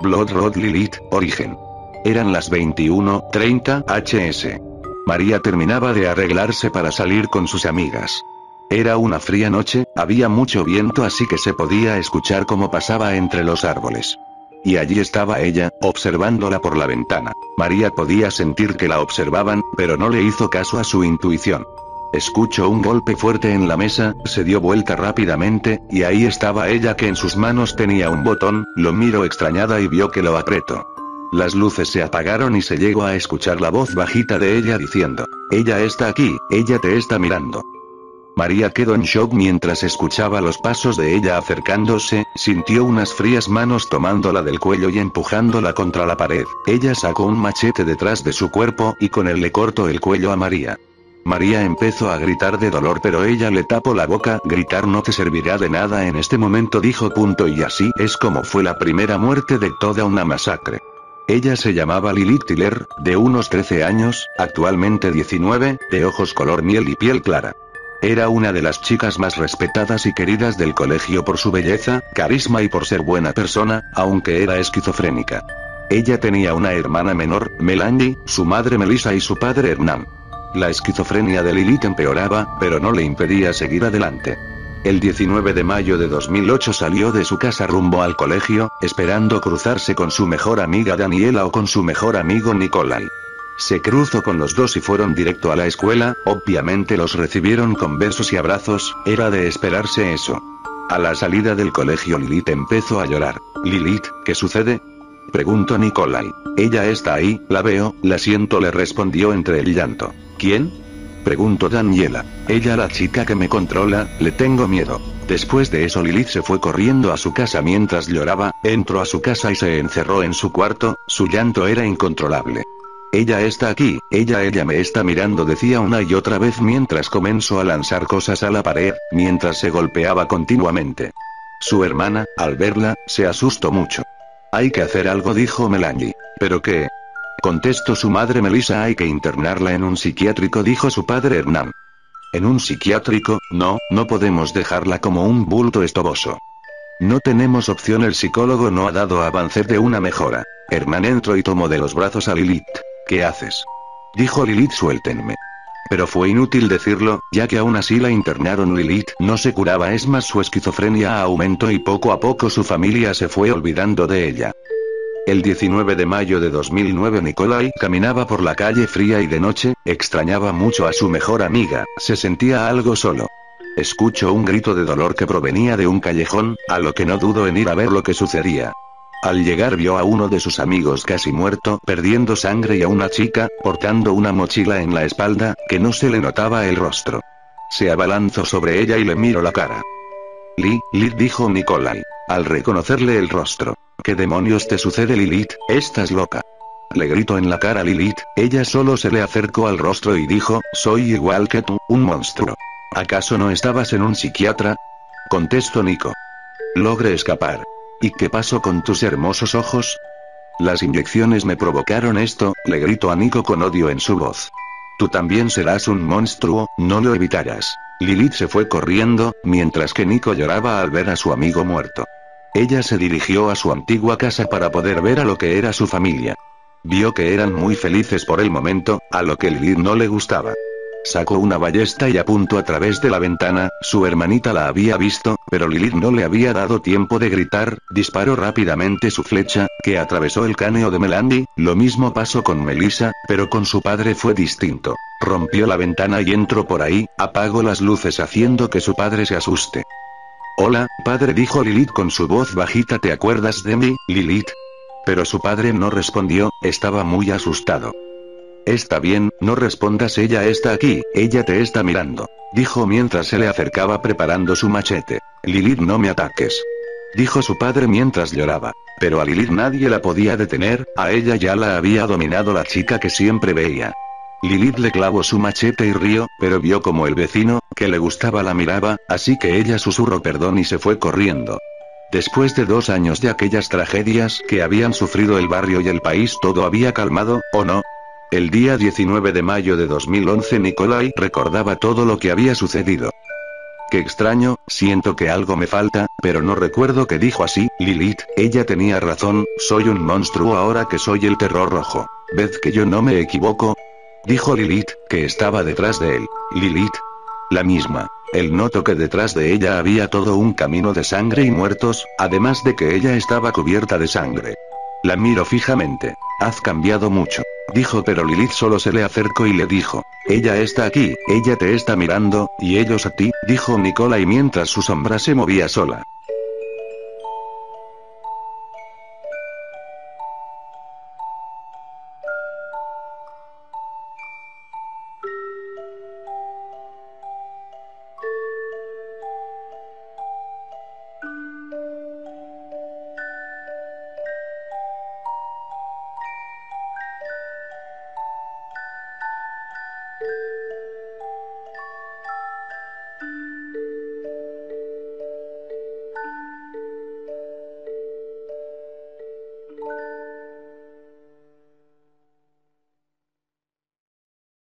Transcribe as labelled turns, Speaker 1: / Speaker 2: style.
Speaker 1: Blood Road Lilith, origen. Eran las 21:30 HS. María terminaba de arreglarse para salir con sus amigas. Era una fría noche, había mucho viento así que se podía escuchar cómo pasaba entre los árboles. Y allí estaba ella, observándola por la ventana. María podía sentir que la observaban, pero no le hizo caso a su intuición. Escuchó un golpe fuerte en la mesa, se dio vuelta rápidamente, y ahí estaba ella que en sus manos tenía un botón, lo miró extrañada y vio que lo apretó. Las luces se apagaron y se llegó a escuchar la voz bajita de ella diciendo, ella está aquí, ella te está mirando. María quedó en shock mientras escuchaba los pasos de ella acercándose, sintió unas frías manos tomándola del cuello y empujándola contra la pared. Ella sacó un machete detrás de su cuerpo y con él le cortó el cuello a María. María empezó a gritar de dolor pero ella le tapó la boca, gritar no te servirá de nada en este momento dijo punto y así es como fue la primera muerte de toda una masacre. Ella se llamaba Lilith Tiller, de unos 13 años, actualmente 19, de ojos color miel y piel clara. Era una de las chicas más respetadas y queridas del colegio por su belleza, carisma y por ser buena persona, aunque era esquizofrénica. Ella tenía una hermana menor, Melanie, su madre Melissa y su padre Hernán. La esquizofrenia de Lilith empeoraba, pero no le impedía seguir adelante. El 19 de mayo de 2008 salió de su casa rumbo al colegio, esperando cruzarse con su mejor amiga Daniela o con su mejor amigo Nikolai. Se cruzó con los dos y fueron directo a la escuela, obviamente los recibieron con besos y abrazos, era de esperarse eso. A la salida del colegio Lilith empezó a llorar. Lilith, ¿qué sucede? Preguntó Nikolai. Ella está ahí, la veo, la siento, le respondió entre el llanto. ¿Quién? Preguntó Daniela. Ella la chica que me controla, le tengo miedo. Después de eso Lilith se fue corriendo a su casa mientras lloraba, entró a su casa y se encerró en su cuarto, su llanto era incontrolable. Ella está aquí, ella ella me está mirando decía una y otra vez mientras comenzó a lanzar cosas a la pared, mientras se golpeaba continuamente. Su hermana, al verla, se asustó mucho. Hay que hacer algo dijo Melanie. ¿Pero qué? Contestó su madre Melissa hay que internarla en un psiquiátrico dijo su padre Hernán. ¿En un psiquiátrico? No, no podemos dejarla como un bulto estoboso. No tenemos opción el psicólogo no ha dado avance de una mejora. Hernán entró y tomó de los brazos a Lilith. ¿Qué haces? Dijo Lilith suéltenme. Pero fue inútil decirlo, ya que aún así la internaron Lilith no se curaba es más su esquizofrenia aumentó y poco a poco su familia se fue olvidando de ella. El 19 de mayo de 2009 Nikolai caminaba por la calle fría y de noche, extrañaba mucho a su mejor amiga, se sentía algo solo. Escuchó un grito de dolor que provenía de un callejón, a lo que no dudo en ir a ver lo que sucedía. Al llegar vio a uno de sus amigos casi muerto, perdiendo sangre y a una chica, portando una mochila en la espalda, que no se le notaba el rostro. Se abalanzó sobre ella y le miró la cara. Li, Li dijo Nikolai. Al reconocerle el rostro. ¿Qué demonios te sucede Lilith? Estás loca. Le gritó en la cara a Lilith, ella solo se le acercó al rostro y dijo, soy igual que tú, un monstruo. ¿Acaso no estabas en un psiquiatra? Contestó Nico. Logré escapar. ¿Y qué pasó con tus hermosos ojos? Las inyecciones me provocaron esto, le gritó a Nico con odio en su voz. Tú también serás un monstruo, no lo evitarás. Lilith se fue corriendo, mientras que Nico lloraba al ver a su amigo muerto. Ella se dirigió a su antigua casa para poder ver a lo que era su familia. Vio que eran muy felices por el momento, a lo que Lilith no le gustaba. Sacó una ballesta y apuntó a través de la ventana, su hermanita la había visto, pero Lilith no le había dado tiempo de gritar, disparó rápidamente su flecha, que atravesó el cáneo de Melanie, lo mismo pasó con Melissa, pero con su padre fue distinto. Rompió la ventana y entró por ahí, apagó las luces haciendo que su padre se asuste. Hola, padre dijo Lilith con su voz bajita ¿te acuerdas de mí, Lilith? Pero su padre no respondió, estaba muy asustado. Está bien, no respondas ella está aquí, ella te está mirando. Dijo mientras se le acercaba preparando su machete. Lilith no me ataques. Dijo su padre mientras lloraba. Pero a Lilith nadie la podía detener, a ella ya la había dominado la chica que siempre veía. Lilith le clavó su machete y rió, pero vio como el vecino, que le gustaba la miraba, así que ella susurró perdón y se fue corriendo. Después de dos años de aquellas tragedias que habían sufrido el barrio y el país todo había calmado, ¿o no? El día 19 de mayo de 2011 Nikolai recordaba todo lo que había sucedido. Qué extraño, siento que algo me falta, pero no recuerdo que dijo así, Lilith, ella tenía razón, soy un monstruo ahora que soy el terror rojo. ¿Ved que yo no me equivoco? Dijo Lilith, que estaba detrás de él. Lilith. La misma. Él notó que detrás de ella había todo un camino de sangre y muertos, además de que ella estaba cubierta de sangre. La miro fijamente. Has cambiado mucho. Dijo pero Lilith solo se le acercó y le dijo. Ella está aquí, ella te está mirando, y ellos a ti, dijo Nicola y mientras su sombra se movía sola.